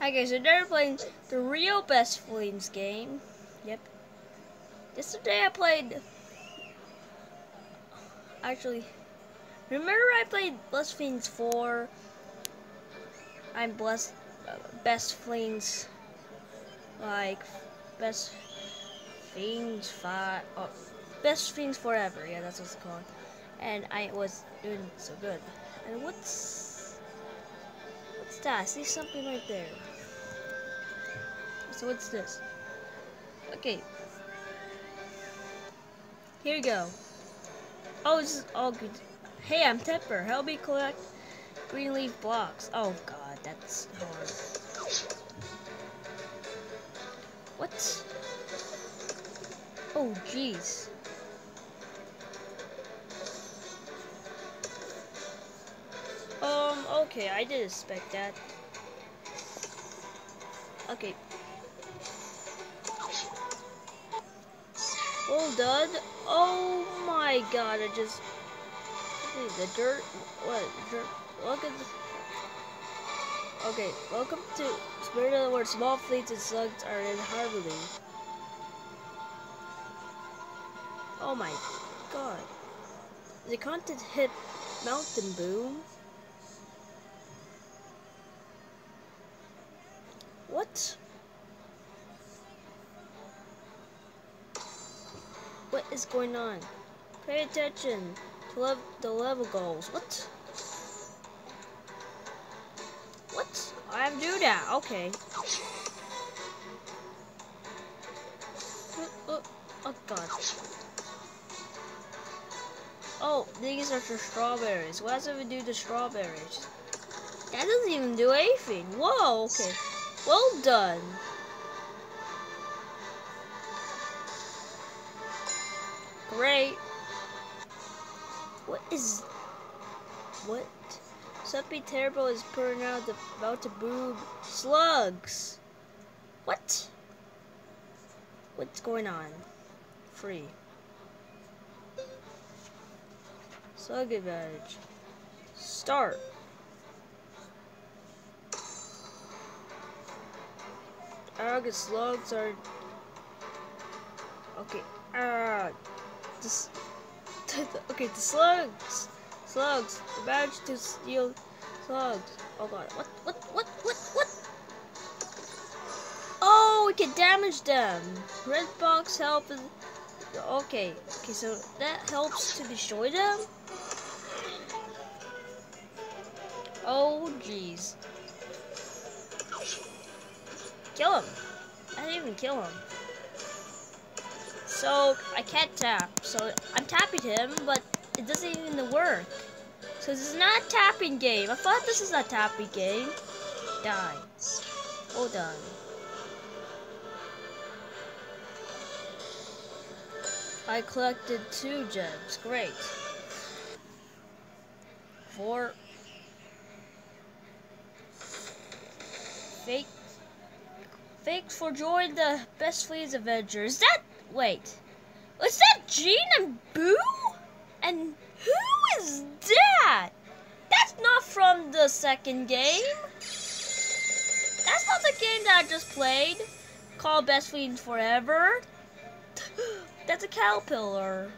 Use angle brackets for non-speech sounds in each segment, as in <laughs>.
Hi guys, so they're playing the real Best Fiends game. Yep. Yesterday I played... Actually, remember I played Best Fiends 4? I'm blessed, uh, Best Fiends, like, Best Fiends 5, oh, Best Fiends Forever, yeah, that's what it's called. And I was doing so good. And what's, I see something right there. So what's this? Okay. Here we go. Oh, this is all good. Hey, I'm Temper. Help me collect green leaf blocks. Oh god, that's hard. What? Oh, jeez. Okay, I did expect that. Okay. Well done. Oh my god, I just... The dirt... What? Dirt... Look at this... Okay, welcome to Spirit of the where small fleets and slugs are in harmony. Oh my god. The content hit Mountain Boom. What? What is going on? Pay attention to lev the level goals. What? What? I have to do that. Okay. Oh, oh, oh god. Oh, these are for strawberries. What does it do to strawberries? That doesn't even do anything. Whoa, okay. Well done. Great. What is... What? Something terrible is pouring out the, about to boom. Slugs! What? What's going on? Free. Slug advantage. Start. Arrogant slugs are... Okay. Ah. This... <laughs> okay, the slugs. Slugs. The badge to steal slugs. Oh god. What? What? What? What? What? Oh, we can damage them. Red box help is... Okay. Okay, so that helps to destroy them? Oh, jeez. Kill him. I didn't even kill him. So, I can't tap. So, I'm tapping him, but it doesn't even work. So, this is not a tapping game. I thought this is a tapping game. Die. Well done. I collected two gems. Great. Four. Fake Thanks for joining the Best Fiends Adventure. Is that... Wait. Was that Gene and Boo? And who is that? That's not from the second game. That's not the game that I just played. Called Best Fiends Forever. <gasps> That's a caterpillar.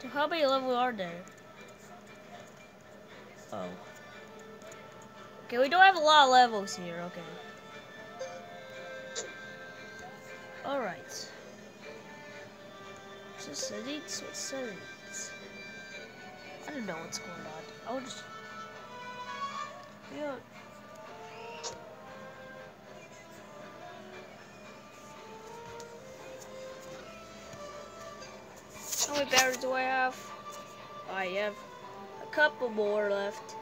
So how many levels are there? Oh. Okay, we don't have a lot of levels here. Okay. Alright. So settings? What settings? I don't know what's going on. I'll just... Yeah. How many batteries do I have? I have a couple more left.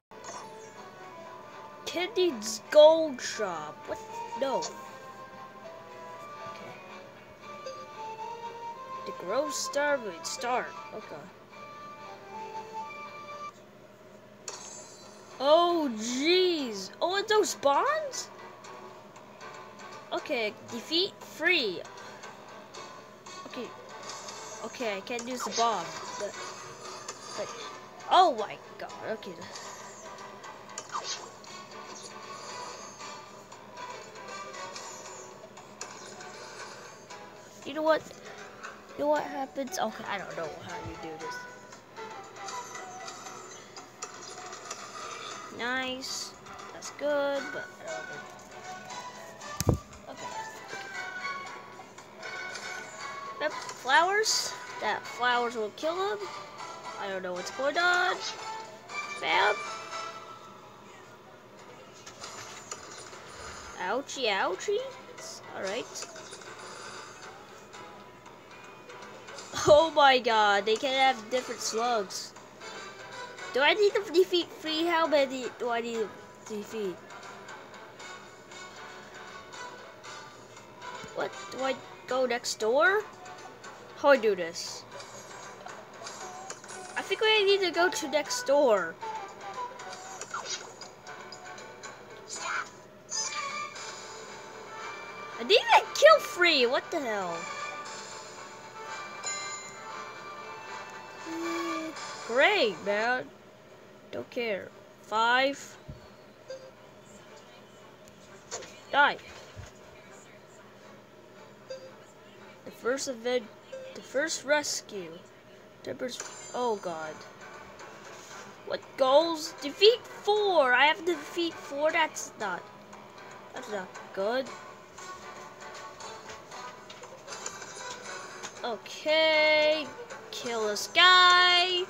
Kenny's Gold Shop. What? No. Grow starboard, star. Okay. Oh, oh, jeez. Oh, it's those bonds? Okay, defeat free. Okay. Okay, I can't use the bomb. But, but, oh my god, okay. You know what? You know what happens? Okay, I don't know how you do this. Nice. That's good, but Okay. Yep, flowers. That flowers will kill him. I don't know what's going on. Bam. Ouchie, ouchie. Alright. <laughs> Oh my god, they can have different slugs. Do I need to defeat three? How many do I need to defeat? What? Do I go next door? How do I do this? I think we need to go to next door. I need to kill free. What the hell? Great, man. Don't care. Five. Die. The first event, the first rescue. Tempers. Oh God. What goals? Defeat four. I have to defeat four. That's not. That's not good. Okay. Kill this guy.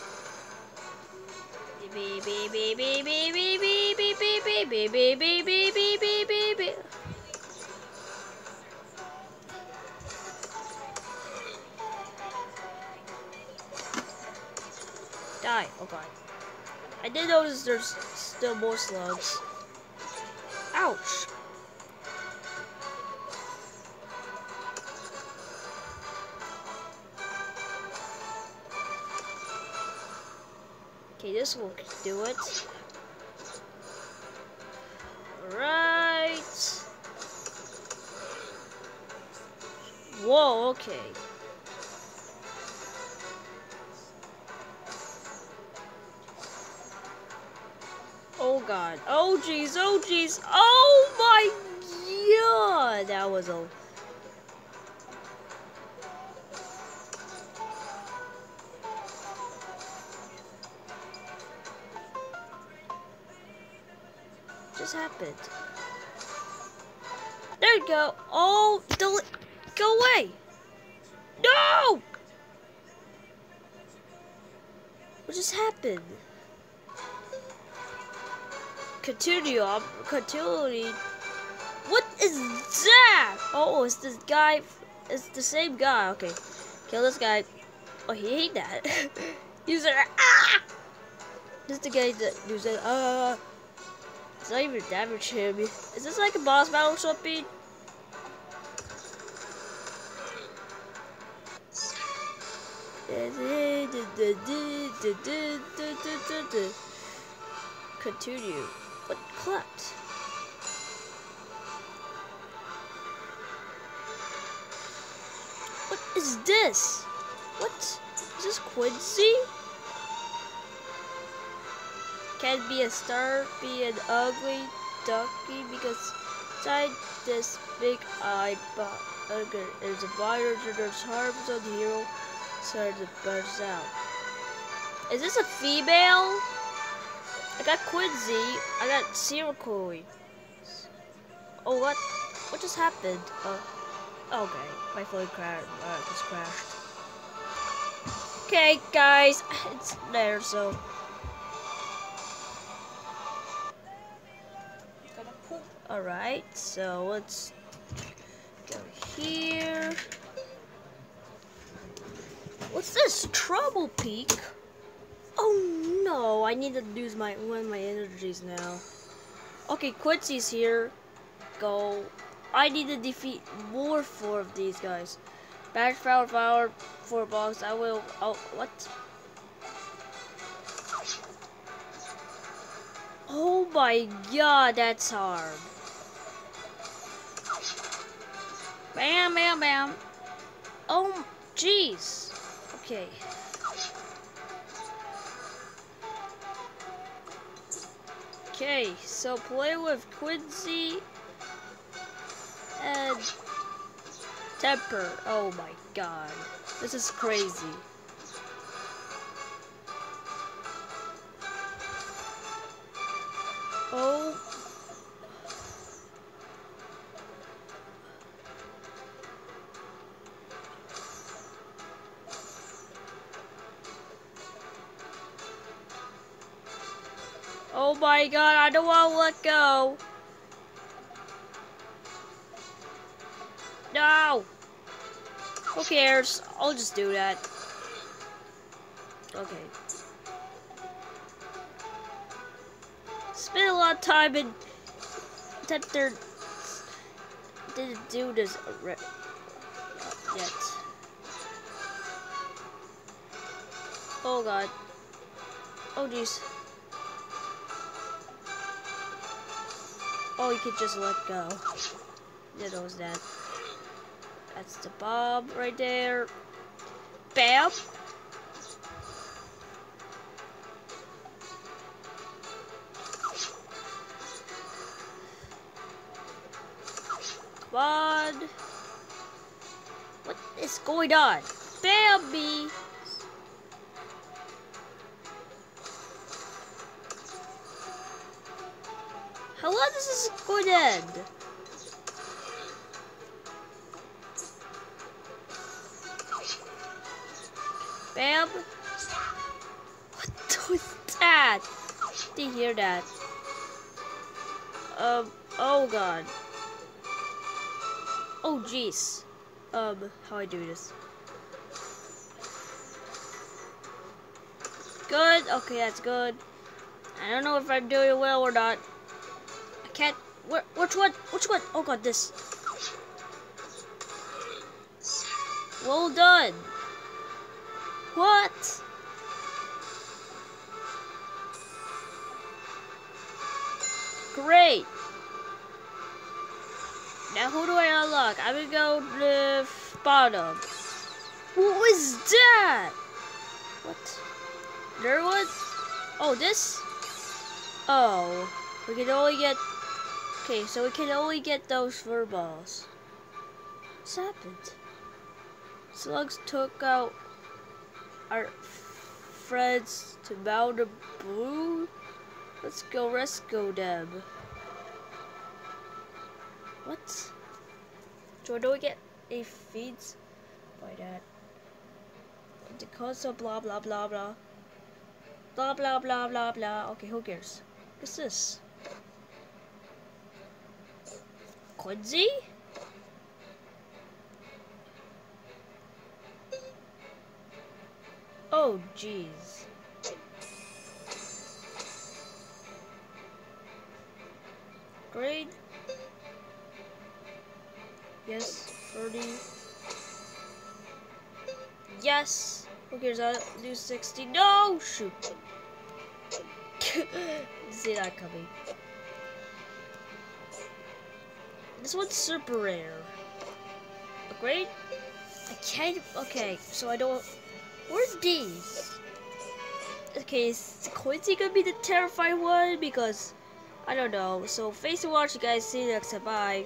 Die. Oh god. I did notice there's still more slugs. Ouch. This will do it. Right. Whoa, okay. Oh god. Oh jeez, oh jeez. Oh my god. That was a just happened? There you go. Oh, don't go away. No! What just happened? Continue. I'm continuing. What is that? Oh, it's this guy. It's the same guy. Okay. Kill this guy. Oh, he hate that. <laughs> He's like, ah! This is the guy that was like, ah. It's not even damage him. Is this like a boss battle or something? Continue. What clapped? What is this? What? Is this Quincy? Can be a star, be an ugly ducky because inside this big eye bugger is a virus there's harms on the hero starts to burst out. Is this a female? I got Quincy. I got Zero Oh what? What just happened? Uh, okay, my phone crashed. Uh, just crashed. Okay, guys, <laughs> it's there. So. Alright, so let's go here. What's this? Trouble Peak? Oh no, I need to use my one of my energies now. Okay, Quincy's here. Go. I need to defeat more four of these guys. Bash power power four blocks. I will oh what? Oh my god, that's hard. Bam, bam, bam. Oh, jeez. Okay. Okay, so play with Quincy and temper. Oh my god. This is crazy. Oh my god, I don't want to let go. No! Who cares? I'll just do that. Okay. Spent a lot of time in Tenter didn't do this yet. Oh god. Oh jeez. Oh, you could just let go. Was that. That's the Bob right there. Bam! On. What is going on? Bambi! End? Bam. What was that? Did you hear that? Um, oh god. Oh jeez. Um, how I do this? Good, okay, that's good. I don't know if I'm doing well or not. I can't, where, which one, which one? Oh god, this. Well done. What? Great. Now who do I unlock? I'm gonna go to bottom. What was that? What? There was? Oh, this? Oh, we can only get. Okay, so we can only get those fur balls. What's happened? Slugs took out our friends to Malibu Blue. Let's go rescue them. What? So do we get a feeds by that? The cause of blah blah blah blah. Blah blah blah blah blah. Okay, who cares? What's this? Quincy? Oh, jeez. Grade. Yes, 30. Yes. Who cares? I'll do 60. No! Shoot. <laughs> See that coming. This one's super rare. A grade? I can't. Okay, so I don't. Where's these? Okay, is Quincy gonna be the terrifying one? Because I don't know. So, face to watch, you guys. See you next time. Bye.